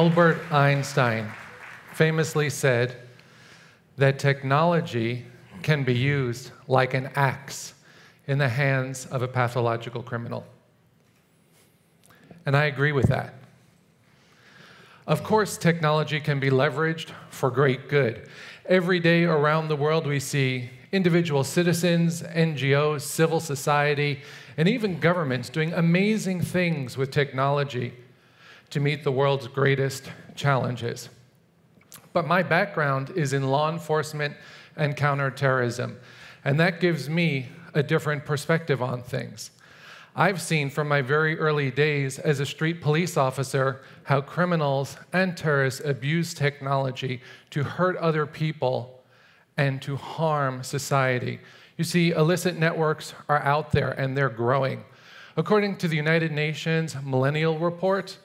Albert Einstein famously said that technology can be used like an axe in the hands of a pathological criminal. And I agree with that. Of course, technology can be leveraged for great good. Every day around the world, we see individual citizens, NGOs, civil society, and even governments doing amazing things with technology to meet the world's greatest challenges. But my background is in law enforcement and counterterrorism, and that gives me a different perspective on things. I've seen from my very early days as a street police officer how criminals and terrorists abuse technology to hurt other people and to harm society. You see, illicit networks are out there and they're growing. According to the United Nations Millennial Report,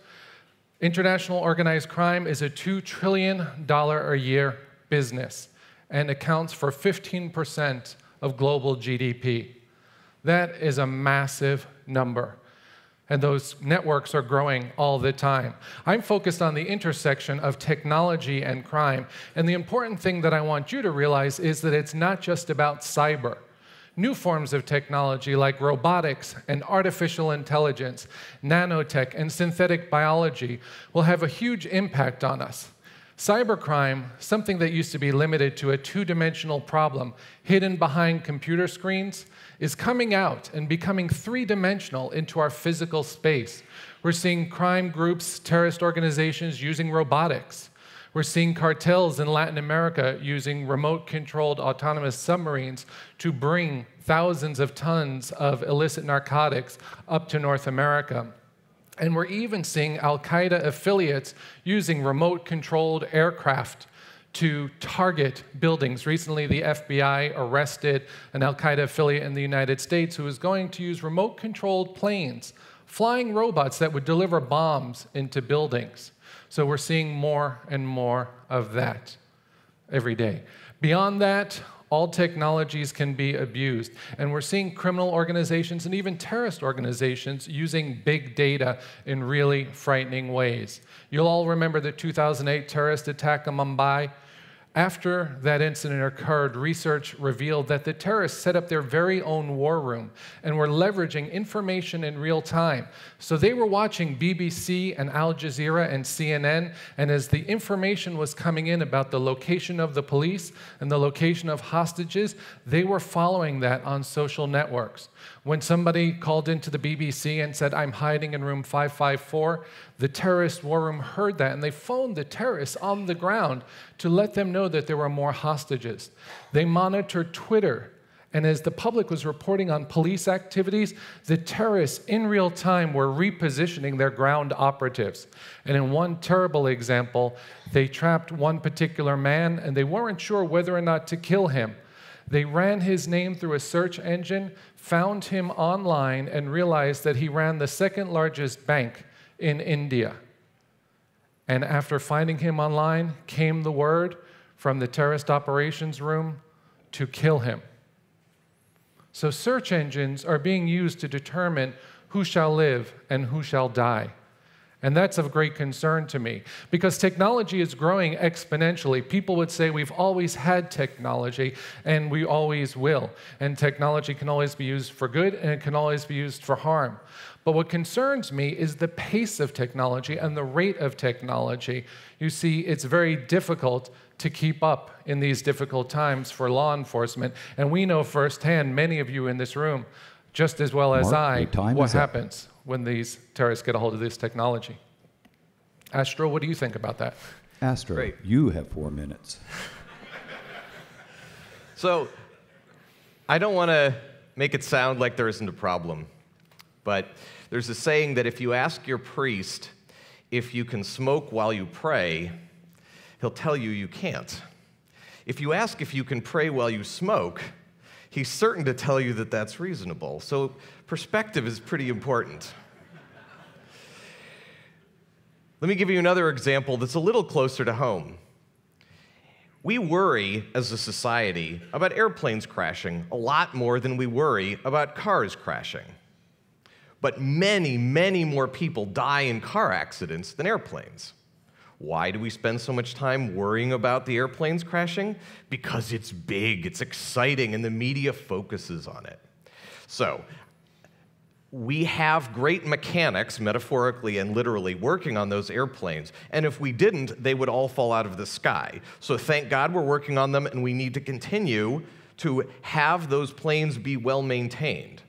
international organized crime is a $2 trillion a year business and accounts for 15% of global GDP. That is a massive number. And those networks are growing all the time. I'm focused on the intersection of technology and crime. And the important thing that I want you to realize is that it's not just about cyber. New forms of technology like robotics and artificial intelligence, nanotech, and synthetic biology will have a huge impact on us. Cybercrime, something that used to be limited to a two dimensional problem hidden behind computer screens, is coming out and becoming three dimensional into our physical space. We're seeing crime groups, terrorist organizations using robotics. We're seeing cartels in Latin America using remote controlled autonomous submarines to bring thousands of tons of illicit narcotics up to North America. And we're even seeing Al Qaeda affiliates using remote controlled aircraft to target buildings. Recently, the FBI arrested an Al Qaeda affiliate in the United States who was going to use remote controlled planes, flying robots that would deliver bombs into buildings. So we're seeing more and more of that every day. Beyond that, all technologies can be abused. And we're seeing criminal organizations and even terrorist organizations using big data in really frightening ways. You'll all remember the 2008 terrorist attack in Mumbai. After that incident occurred, research revealed that the terrorists set up their very own war room and were leveraging information in real time. So they were watching BBC and Al Jazeera and CNN, and as the information was coming in about the location of the police and the location of hostages, they were following that on social networks. When somebody called into the BBC and said, I'm hiding in room 554, the terrorist war room heard that and they phoned the terrorists on the ground to let them know that there were more hostages. They monitored Twitter. And as the public was reporting on police activities, the terrorists in real time were repositioning their ground operatives. And in one terrible example, they trapped one particular man and they weren't sure whether or not to kill him. They ran his name through a search engine, found him online, and realized that he ran the second largest bank in India. And after finding him online, came the word from the terrorist operations room to kill him. So, search engines are being used to determine who shall live and who shall die. And that's of great concern to me because technology is growing exponentially. People would say we've always had technology and we always will. And technology can always be used for good and it can always be used for harm. But what concerns me is the pace of technology and the rate of technology. You see, it's very difficult to keep up in these difficult times for law enforcement. And we know firsthand, many of you in this room, just as well as Mark, I, what happens when these terrorists get a hold of this technology. Astro, what do you think about that? Astro, Great. you have four minutes. So, I don't want to make it sound like there isn't a problem, but there's a saying that if you ask your priest if you can smoke while you pray, he'll tell you you can't. If you ask if you can pray while you smoke, he's certain to tell you that that's reasonable. So, perspective is pretty important. Let me give you another example that's a little closer to home. We worry as a society about airplanes crashing a lot more than we worry about cars crashing. But many, many more people die in car accidents than airplanes. Why do we spend so much time worrying about the airplanes crashing? Because it's big, it's exciting, and the media focuses on it. So, we have great mechanics, metaphorically and literally, working on those airplanes. And if we didn't, they would all fall out of the sky. So thank God we're working on them, and we need to continue to have those planes be well maintained.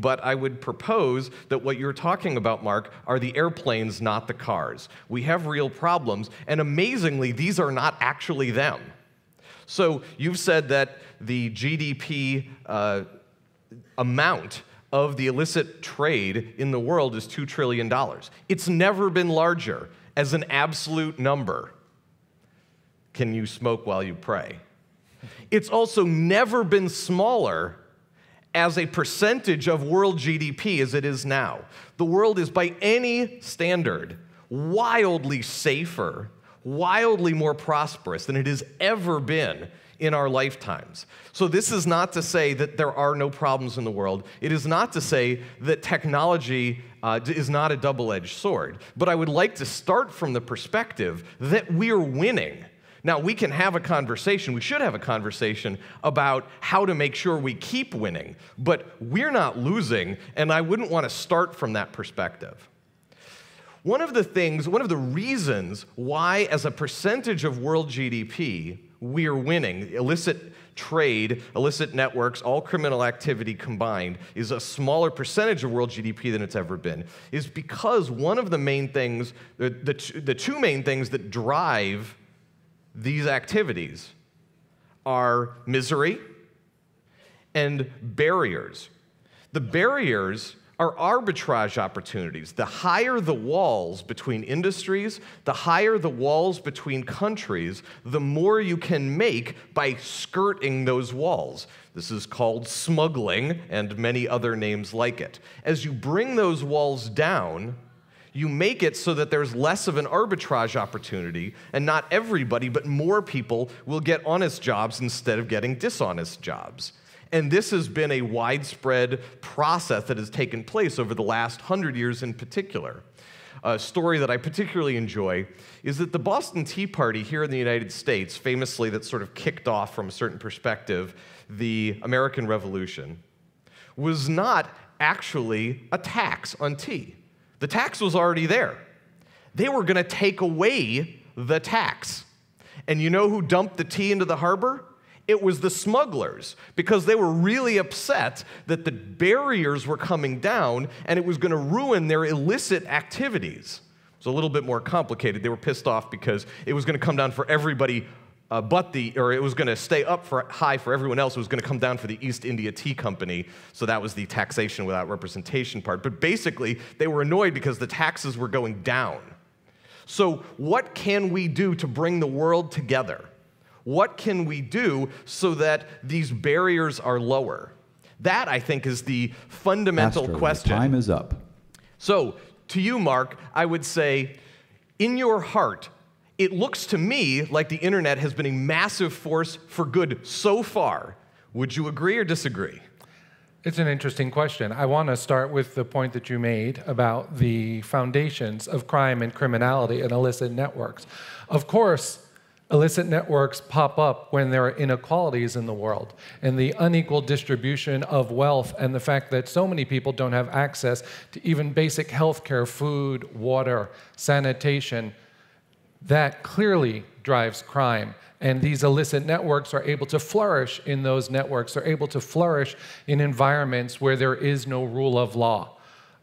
But I would propose that what you're talking about, Mark, are the airplanes, not the cars. We have real problems, and amazingly, these are not actually them. So you've said that the GDP uh, amount of the illicit trade in the world is $2 trillion. It's never been larger as an absolute number. Can you smoke while you pray? It's also never been smaller as a percentage of world GDP as it is now. The world is, by any standard, wildly safer, wildly more prosperous than it has ever been in our lifetimes. So, this is not to say that there are no problems in the world. It is not to say that technology uh, is not a double edged sword. But I would like to start from the perspective that we're winning. Now, we can have a conversation, we should have a conversation about how to make sure we keep winning, but we're not losing, and I wouldn't want to start from that perspective. One of the things, one of the reasons why, as a percentage of world GDP, we're winning. Illicit trade, illicit networks, all criminal activity combined is a smaller percentage of world GDP than it's ever been, is because one of the main things, the, the, the two main things that drive these activities are misery and barriers. The barriers are arbitrage opportunities. The higher the walls between industries, the higher the walls between countries, the more you can make by skirting those walls. This is called smuggling and many other names like it. As you bring those walls down, you make it so that there's less of an arbitrage opportunity, and not everybody, but more people will get honest jobs instead of getting dishonest jobs. And this has been a widespread process that has taken place over the last hundred years in particular. A story that I particularly enjoy is that the Boston Tea Party here in the United States, famously, that sort of kicked off from a certain perspective the American Revolution, was not actually a tax on tea. The tax was already there. They were going to take away the tax. And you know who dumped the tea into the harbor? It was the smugglers because they were really upset that the barriers were coming down and it was going to ruin their illicit activities. It's a little bit more complicated. They were pissed off because it was going to come down for everybody uh, but the, or it was going to stay up for high for everyone else. It was going to come down for the East India Tea Company. So that was the taxation without representation part. But basically, they were annoyed because the taxes were going down. So, what can we do to bring the world together? What can we do so that these barriers are lower? That, I think, is the fundamental Astro, question. Time is up. So, to you, Mark, I would say, in your heart, it looks to me like the internet has been a massive force for good so far. Would you agree or disagree? It's an interesting question. I want to start with the point that you made about the foundations of crime and criminality and illicit networks. Of course, illicit networks pop up when there are inequalities in the world and the unequal distribution of wealth and the fact that so many people don't have access to even basic health care, food, water, sanitation that clearly drives crime. And these illicit networks are able to flourish in those networks. They're able to flourish in environments where there is no rule of law.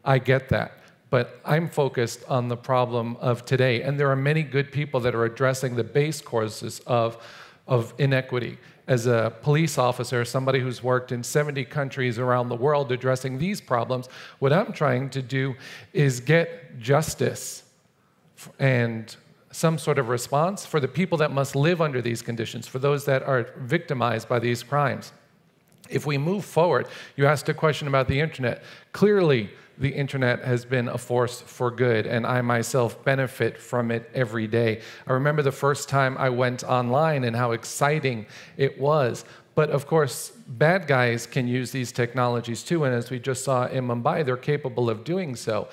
I get that. But I'm focused on the problem of today. And there are many good people that are addressing the base causes of, of inequity. As a police officer, somebody who's worked in 70 countries around the world addressing these problems, what I'm trying to do is get justice and some sort of response for the people that must live under these conditions, for those that are victimized by these crimes. If we move forward, you asked a question about the internet. Clearly, the internet has been a force for good, and I myself benefit from it every day. I remember the first time I went online and how exciting it was. But of course, bad guys can use these technologies too, and as we just saw in Mumbai, they're capable of doing so.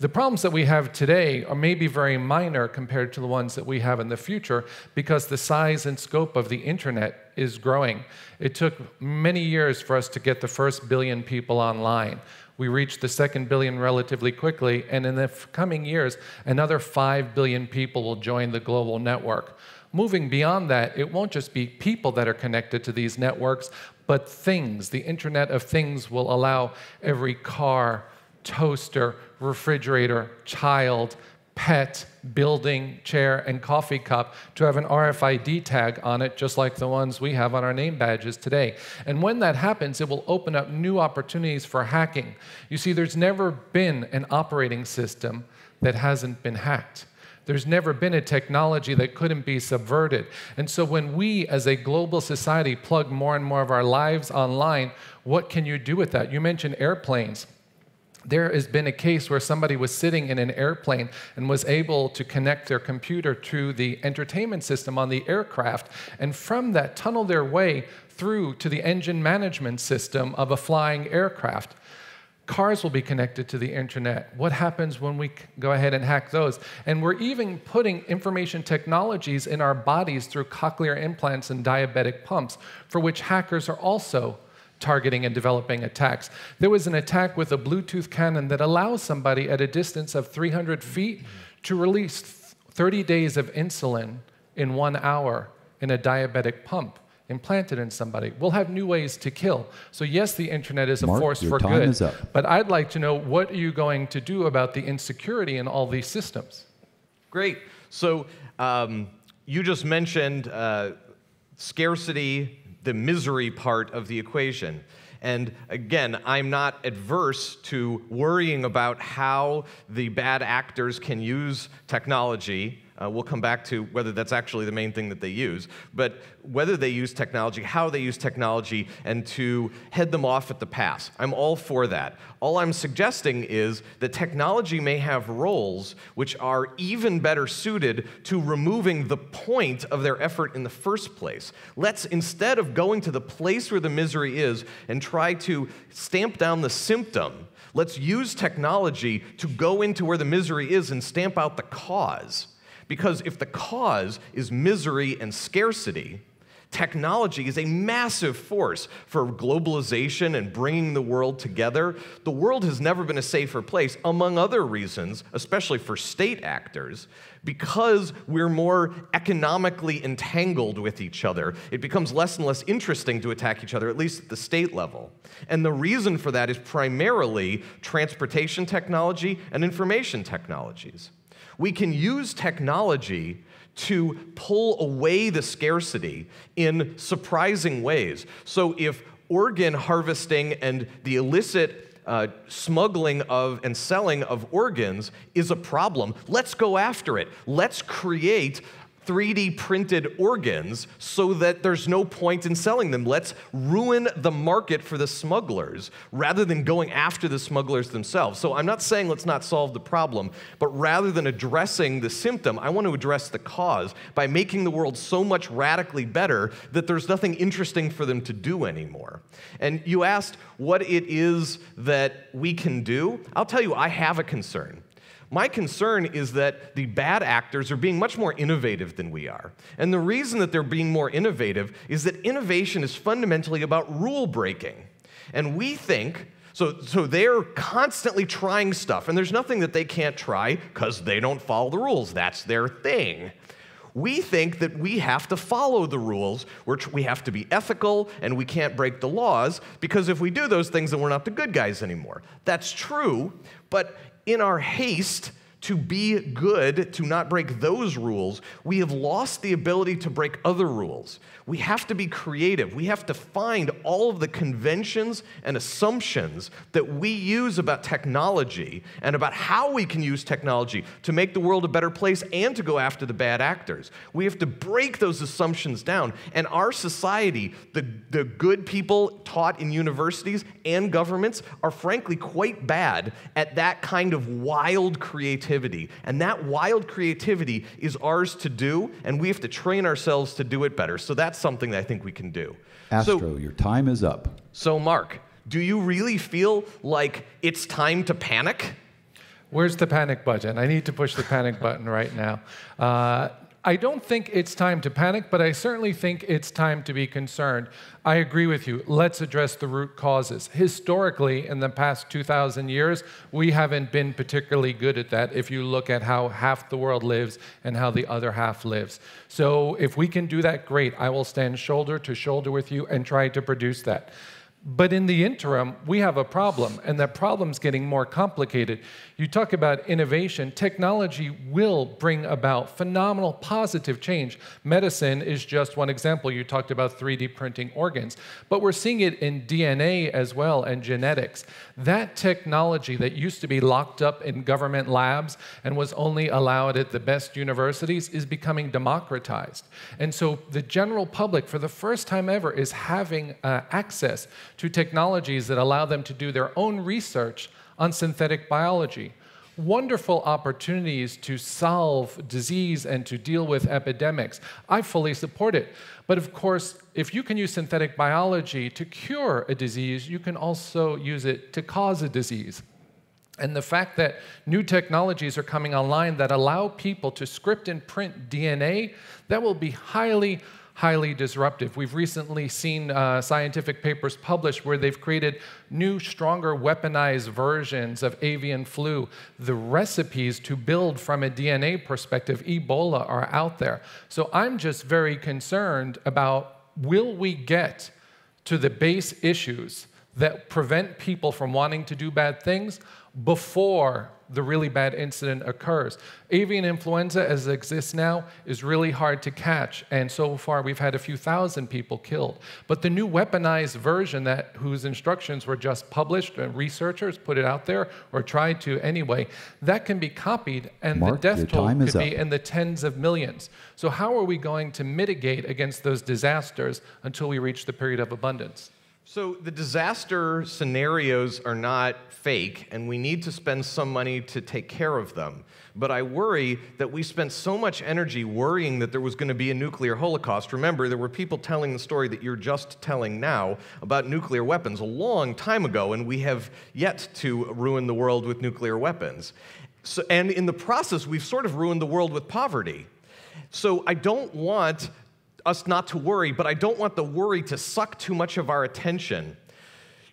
The problems that we have today are maybe very minor compared to the ones that we have in the future because the size and scope of the internet is growing. It took many years for us to get the first billion people online. We reached the second billion relatively quickly, and in the coming years, another 5 billion people will join the global network. Moving beyond that, it won't just be people that are connected to these networks, but things. The Internet of Things will allow every car, toaster, refrigerator, child, pet, building, chair, and coffee cup to have an RFID tag on it, just like the ones we have on our name badges today. And when that happens, it will open up new opportunities for hacking. You see, there's never been an operating system that hasn't been hacked. There's never been a technology that couldn't be subverted. And so when we as a global society plug more and more of our lives online, what can you do with that? You mentioned airplanes. There has been a case where somebody was sitting in an airplane and was able to connect their computer to the entertainment system on the aircraft, and from that tunnel their way through to the engine management system of a flying aircraft. Cars will be connected to the internet. What happens when we go ahead and hack those? And we're even putting information technologies in our bodies through cochlear implants and diabetic pumps, for which hackers are also targeting and developing attacks. There was an attack with a Bluetooth cannon that allows somebody at a distance of 300 feet to release 30 days of insulin in one hour in a diabetic pump implanted in somebody. We'll have new ways to kill. So yes, the internet is a Mark, force for good. But I'd like to know what are you going to do about the insecurity in all these systems? Great. So um, you just mentioned uh, scarcity, the misery part of the equation. And again, I'm not adverse to worrying about how the bad actors can use technology. Uh, we'll come back to whether that's actually the main thing that they use, but whether they use technology, how they use technology, and to head them off at the pass. I'm all for that. All I'm suggesting is that technology may have roles which are even better suited to removing the point of their effort in the first place. Let's, instead of going to the place where the misery is and try to stamp down the symptom, let's use technology to go into where the misery is and stamp out the cause. Because if the cause is misery and scarcity, technology is a massive force for globalization and bringing the world together. The world has never been a safer place, among other reasons, especially for state actors, because we're more economically entangled with each other. It becomes less and less interesting to attack each other, at least at the state level. And the reason for that is primarily transportation technology and information technologies. We can use technology to pull away the scarcity in surprising ways. So, if organ harvesting and the illicit uh, smuggling of and selling of organs is a problem, let's go after it. Let's create 3D printed organs so that there's no point in selling them. Let's ruin the market for the smugglers rather than going after the smugglers themselves. So I'm not saying let's not solve the problem, but rather than addressing the symptom, I want to address the cause by making the world so much radically better that there's nothing interesting for them to do anymore. And you asked what it is that we can do. I'll tell you, I have a concern. My concern is that the bad actors are being much more innovative than we are. And the reason that they're being more innovative is that innovation is fundamentally about rule breaking. And we think, so, so they're constantly trying stuff, and there's nothing that they can't try because they don't follow the rules. That's their thing. We think that we have to follow the rules, which we have to be ethical, and we can't break the laws because if we do those things, then we're not the good guys anymore. That's true, but in our haste to be good, to not break those rules, we have lost the ability to break other rules. We have to be creative. We have to find all of the conventions and assumptions that we use about technology and about how we can use technology to make the world a better place and to go after the bad actors. We have to break those assumptions down. And our society, the, the good people taught in universities and governments, are frankly quite bad at that kind of wild creativity. And that wild creativity is ours to do, and we have to train ourselves to do it better. So that's something that I think we can do. Astro, so, your time is up. so, Mark, do you really feel like it's time to panic? Where's the panic button? I need to push the panic button right now. Uh, I don't think it's time to panic, but I certainly think it's time to be concerned. I agree with you. Let's address the root causes. Historically, in the past 2,000 years, we haven't been particularly good at that if you look at how half the world lives and how the other half lives. So, if we can do that, great. I will stand shoulder to shoulder with you and try to produce that. But in the interim, we have a problem, and that problem's getting more complicated. You talk about innovation, technology will bring about phenomenal positive change. Medicine is just one example. You talked about 3D printing organs, but we're seeing it in DNA as well and genetics. That technology that used to be locked up in government labs and was only allowed at the best universities is becoming democratized. And so the general public, for the first time ever, is having uh, access to technologies that allow them to do their own research on synthetic biology. Wonderful opportunities to solve disease and to deal with epidemics. I fully support it. But of course, if you can use synthetic biology to cure a disease, you can also use it to cause a disease. And the fact that new technologies are coming online that allow people to script and print DNA, that will be highly, highly disruptive. We've recently seen uh, scientific papers published where they've created new, stronger, weaponized versions of avian flu. The recipes to build from a DNA perspective, Ebola, are out there. So I'm just very concerned about will we get to the base issues that prevent people from wanting to do bad things before the really bad incident occurs. Avian influenza, as it exists now, is really hard to catch, and so far we've had a few thousand people killed. But the new weaponized version that whose instructions were just published, and researchers put it out there or tried to anyway, that can be copied, and Mark, the death toll could up. be in the tens of millions. So how are we going to mitigate against those disasters until we reach the period of abundance? So the disaster scenarios are not fake, and we need to spend some money to take care of them. But I worry that we spent so much energy worrying that there was going to be a nuclear holocaust. Remember, there were people telling the story that you're just telling now about nuclear weapons a long time ago, and we have yet to ruin the world with nuclear weapons. So, and in the process, we've sort of ruined the world with poverty. So I don't want us not to worry, but I don't want the worry to suck too much of our attention.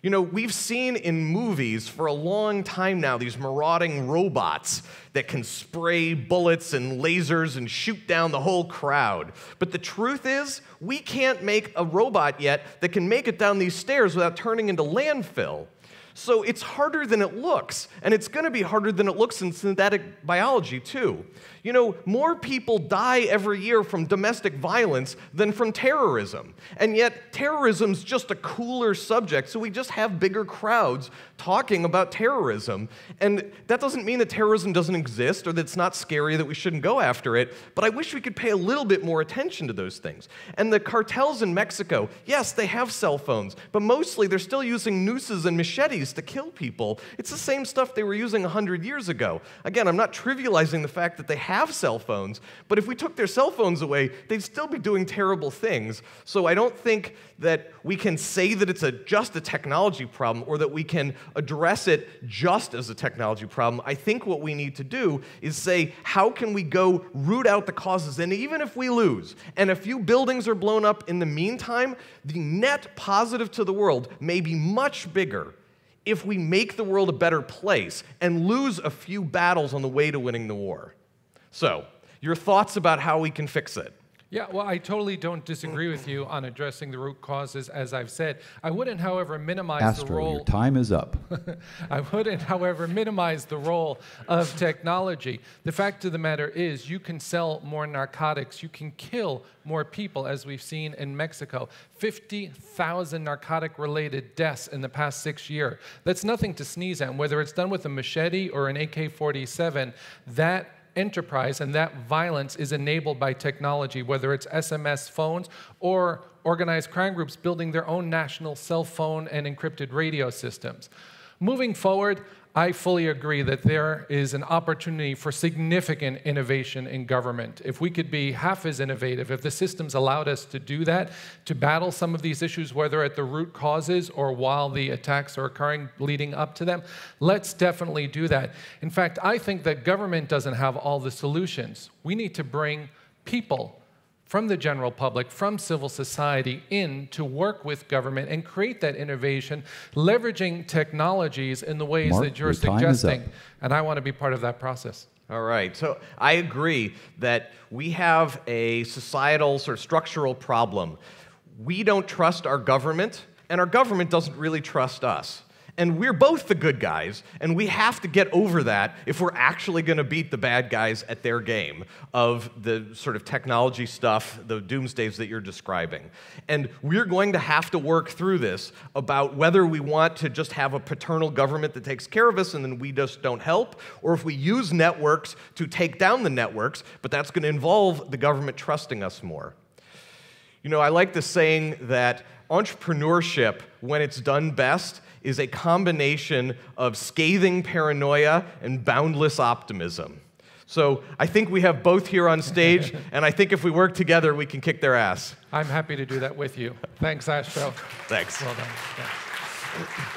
You know, we've seen in movies for a long time now these marauding robots that can spray bullets and lasers and shoot down the whole crowd. But the truth is, we can't make a robot yet that can make it down these stairs without turning into landfill. So it's harder than it looks, and it's going to be harder than it looks in synthetic biology, too. You know, more people die every year from domestic violence than from terrorism. And yet, terrorism's just a cooler subject, so we just have bigger crowds talking about terrorism. And that doesn't mean that terrorism doesn't exist or that it's not scary, that we shouldn't go after it, but I wish we could pay a little bit more attention to those things. And the cartels in Mexico, yes, they have cell phones, but mostly they're still using nooses and machetes to kill people. It's the same stuff they were using 100 years ago. Again, I'm not trivializing the fact that they have cell phones, but if we took their cell phones away, they'd still be doing terrible things. So I don't think that we can say that it's a, just a technology problem or that we can address it just as a technology problem. I think what we need to do is say, how can we go root out the causes? And even if we lose and a few buildings are blown up in the meantime, the net positive to the world may be much bigger if we make the world a better place and lose a few battles on the way to winning the war. So, your thoughts about how we can fix it? Yeah, well, I totally don't disagree with you on addressing the root causes, as I've said. I wouldn't, however, minimize Astro, the role. your time is up. I wouldn't, however, minimize the role of technology. The fact of the matter is, you can sell more narcotics, you can kill more people, as we've seen in Mexico. 50,000 narcotic related deaths in the past six years. That's nothing to sneeze at. Whether it's done with a machete or an AK 47, that enterprise and that violence is enabled by technology, whether it's SMS phones or organized crime groups building their own national cell phone and encrypted radio systems. Moving forward, I fully agree that there is an opportunity for significant innovation in government. If we could be half as innovative, if the systems allowed us to do that, to battle some of these issues, whether at the root causes or while the attacks are occurring leading up to them, let's definitely do that. In fact, I think that government doesn't have all the solutions. We need to bring people from the general public, from civil society in to work with government and create that innovation, leveraging technologies in the ways Mark, that you're your time is suggesting. And I want to be part of that process. All right. So I agree that we have a societal sort of structural problem. We don't trust our government, and our government doesn't really trust us. And we're both the good guys, and we have to get over that if we're actually going to beat the bad guys at their game of the sort of technology stuff, the doomsdays that you're describing. And we're going to have to work through this about whether we want to just have a paternal government that takes care of us and then we just don't help, or if we use networks to take down the networks, but that's going to involve the government trusting us more. You know, I like the saying that entrepreneurship, when it's done best, is a combination of scathing paranoia and boundless optimism. So I think we have both here on stage, and I think if we work together, we can kick their ass. I'm happy to do that with you. Thanks, Astro. Thanks. Well done. Thanks.